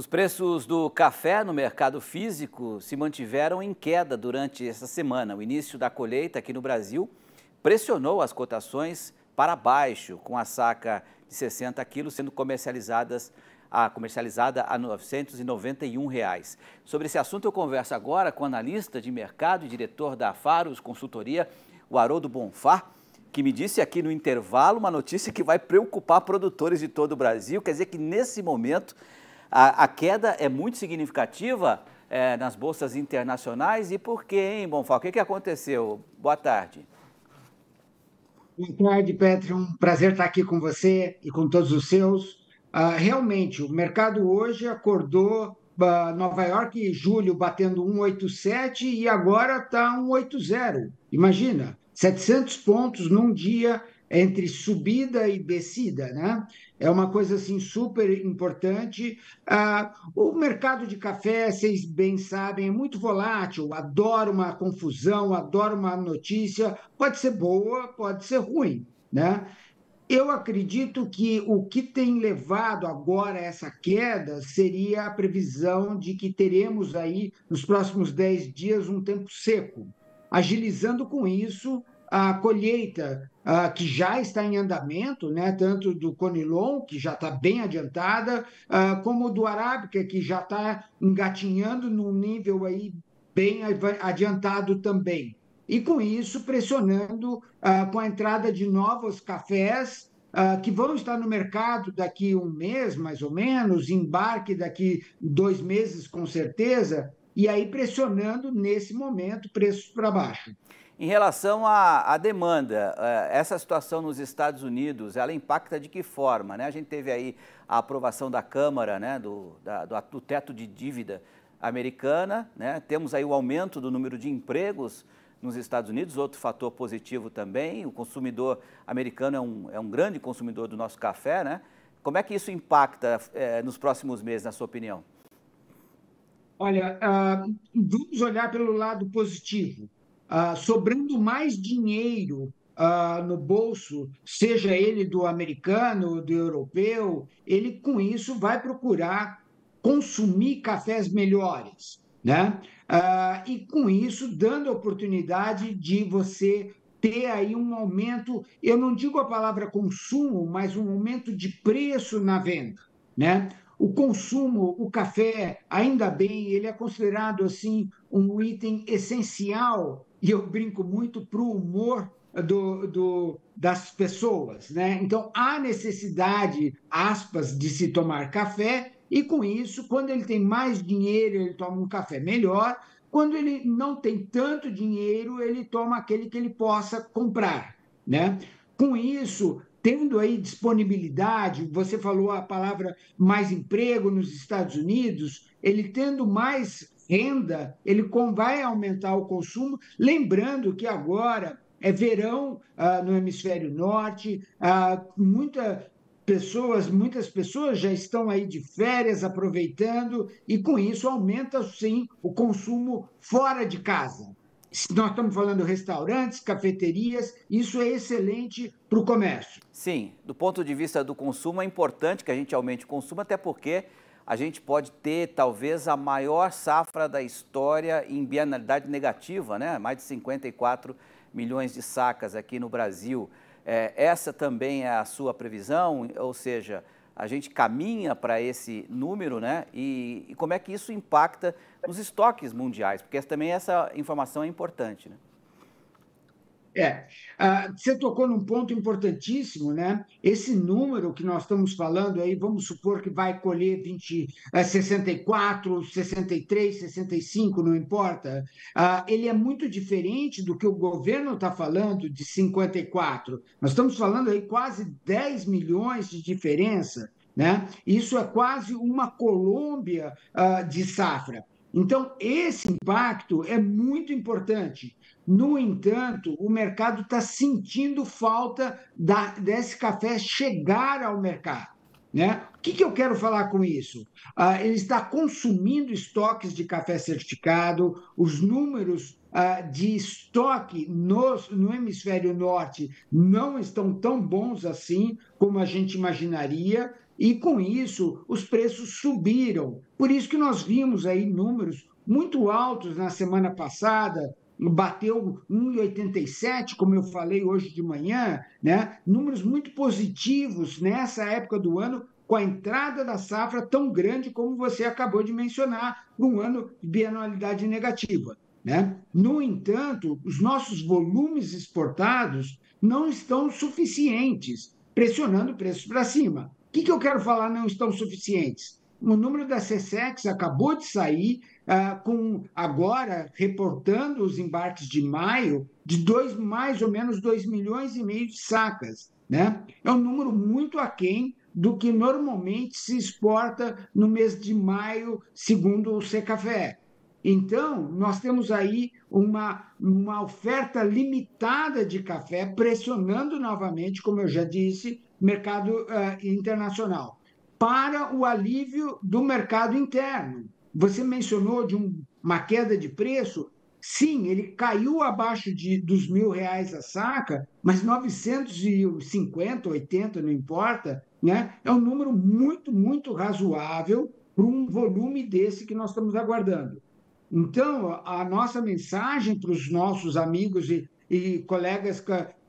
Os preços do café no mercado físico se mantiveram em queda durante essa semana. O início da colheita aqui no Brasil pressionou as cotações para baixo, com a saca de 60 quilos sendo comercializadas a, comercializada a 991 reais. Sobre esse assunto eu converso agora com o analista de mercado e diretor da Faros Consultoria, o Haroldo Bonfá, que me disse aqui no intervalo uma notícia que vai preocupar produtores de todo o Brasil, quer dizer que nesse momento a, a queda é muito significativa é, nas bolsas internacionais. E por quê, hein, Bonfá? O que, que aconteceu? Boa tarde. Boa tarde, Petro. Um prazer estar aqui com você e com todos os seus. Uh, realmente, o mercado hoje acordou uh, Nova York, julho, batendo 1,87 e agora está 1,80. Imagina, 700 pontos num dia entre subida e descida, né? É uma coisa assim super importante. Ah, o mercado de café, vocês bem sabem, é muito volátil. Adoro uma confusão, adoro uma notícia. Pode ser boa, pode ser ruim, né? Eu acredito que o que tem levado agora a essa queda seria a previsão de que teremos aí, nos próximos 10 dias, um tempo seco. Agilizando com isso a colheita uh, que já está em andamento, né, tanto do Conilon, que já está bem adiantada, uh, como do Arábica, que já está engatinhando num nível aí bem adiantado também. E com isso, pressionando uh, com a entrada de novos cafés que vão estar no mercado daqui um mês, mais ou menos, embarque daqui dois meses, com certeza, e aí pressionando nesse momento preços para baixo. Em relação à, à, demanda, eh, essa situação nos Estados Unidos, ela impacta de que forma? Né? A gente teve aí a aprovação da Câmara né, do, da, do, do teto de dívida americana, né? temos aí o aumento do número de empregos nos Estados Unidos, outro fator positivo também, o consumidor americano é um, é um grande consumidor do nosso café, né? Como é que isso impacta é, nos próximos meses, na sua opinião? Olha, uh, vamos olhar pelo lado positivo uh, sobrando mais dinheiro uh, no bolso, seja ele do americano, do europeu, ele com isso vai procurar consumir cafés melhores, né? Uh, e com isso dando a oportunidade de você ter aí um aumento, eu não digo a palavra consumo, mas um aumento de preço na venda, né? O consumo, o café, ainda bem, ele é considerado assim um item essencial e eu brinco muito para o humor do, do, das pessoas, né? Então há necessidade, aspas, de se tomar café e com isso, quando ele tem mais dinheiro, ele toma um café melhor. Quando ele não tem tanto dinheiro, ele toma aquele que ele possa comprar, né? Com isso, tendo aí disponibilidade, você falou a palavra mais emprego nos Estados Unidos, ele tendo mais renda, ele vai aumentar o consumo. Lembrando que agora é verão ah, no hemisfério norte, ah, muita pessoas, muitas pessoas já estão aí de férias aproveitando e com isso aumenta sim o consumo fora de casa. Nós estamos falando restaurantes, cafeterias, isso é excelente para o comércio. Sim, do ponto de vista do consumo, é importante que a gente aumente o consumo, até porque a gente pode ter talvez a maior safra da história em bienalidade negativa, né? mais de 54 milhões de sacas aqui no Brasil. É, essa também é a sua previsão, ou seja, a gente caminha para esse número, né? E, e, como é que isso impacta nos estoques mundiais? Porque também essa informação é importante, né? É, uh, você tocou num ponto importantíssimo, né? Esse número que nós estamos falando aí, vamos supor que vai colher 20, uh, 64, 63, 65, não importa. Uh, ele é muito diferente do que o governo está falando de 54. Nós estamos falando aí quase 10 milhões de diferença, né? Isso é quase uma Colômbia uh, de safra. Então, esse impacto é muito importante. No entanto, o mercado está sentindo falta da, desse café chegar ao mercado. Né? O que, que eu quero falar com isso? Ah, ele está consumindo estoques de café certificado, os números ah, de estoque no, no hemisfério norte não estão tão bons assim como a gente imaginaria, e com isso os preços subiram. Por isso que nós vimos aí números muito altos na semana passada, bateu 1,87, como eu falei hoje de manhã, né? números muito positivos nessa época do ano, com a entrada da safra tão grande como você acabou de mencionar, um ano de bianualidade negativa. Né? No entanto, os nossos volumes exportados não estão suficientes, pressionando preços para cima. O que, que eu quero falar não estão suficientes? O número da CSEX acabou de sair, uh, com agora reportando os embarques de maio de dois, mais ou menos 2 milhões e meio de sacas. Né? É um número muito aquém do que normalmente se exporta no mês de maio, segundo o Secafé. Então, nós temos aí uma, uma oferta limitada de café, pressionando novamente, como eu já disse, mercado uh, internacional para o alívio do mercado interno. Você mencionou de um, uma queda de preço. Sim, ele caiu abaixo de, dos mil reais a saca, mas 950, 80, não importa, né? é um número muito, muito razoável para um volume desse que nós estamos aguardando. Então, a nossa mensagem para os nossos amigos e, e colegas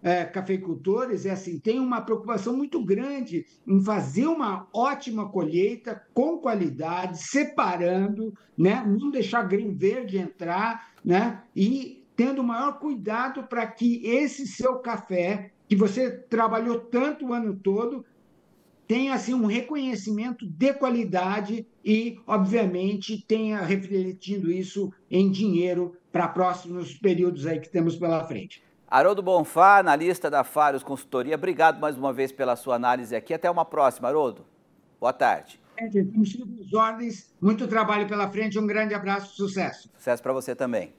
é, cafeicultores é assim, tem uma preocupação muito grande em fazer uma ótima colheita com qualidade, separando, né? não deixar green verde entrar, né? e tendo maior cuidado para que esse seu café, que você trabalhou tanto o ano todo, tenha assim, um reconhecimento de qualidade e, obviamente, tenha refletido isso em dinheiro para próximos períodos aí que temos pela frente. Haroldo Bonfá, analista da Faros Consultoria, obrigado mais uma vez pela sua análise aqui. Até uma próxima, Haroldo. Boa tarde. Temos ordens, muito trabalho pela frente, um grande abraço, sucesso. Sucesso para você também.